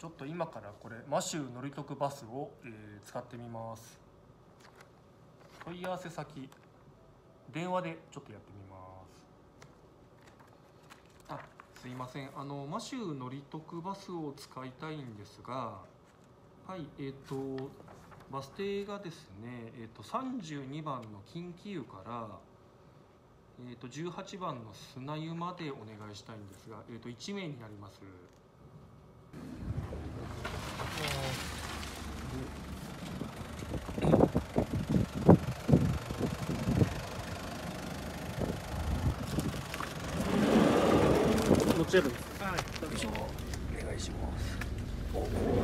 ちょっと今からこれマシュー乗り得バスを、えー使ってみます。問い合わせ先電話でちょっとやってみます。あすいません。あのマシュー乗り得バスを使いたいんですがはいえっ、とバス停がですね、えー、と32番の近畿湯から、えー、と18番の砂湯までお願いしたいんですが、えー、と1名になります。はい。どうぞお願いします。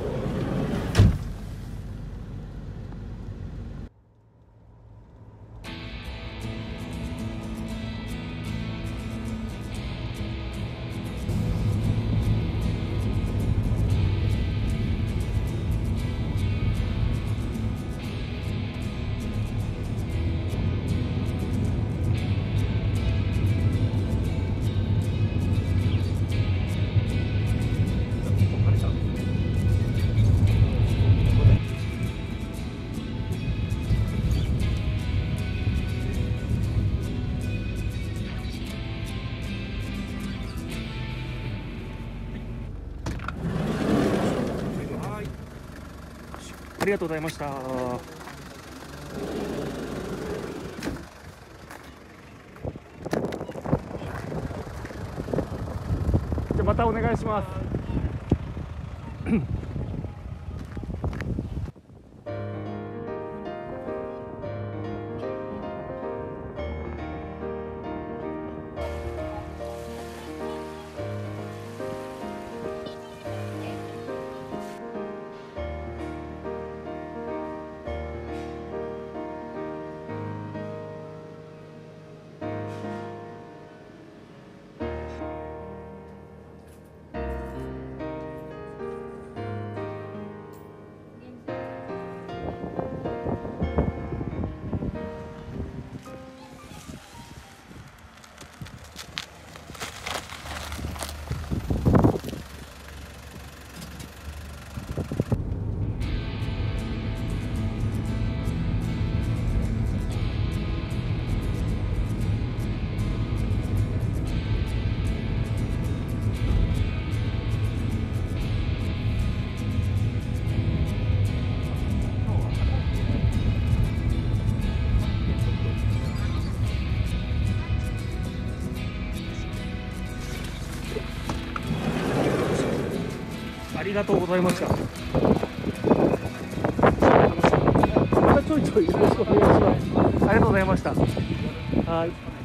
りがとうございました。じゃまたお願いします。りがとうございました。ちょいちょいよろしくお願いします。ありがとうございました。はい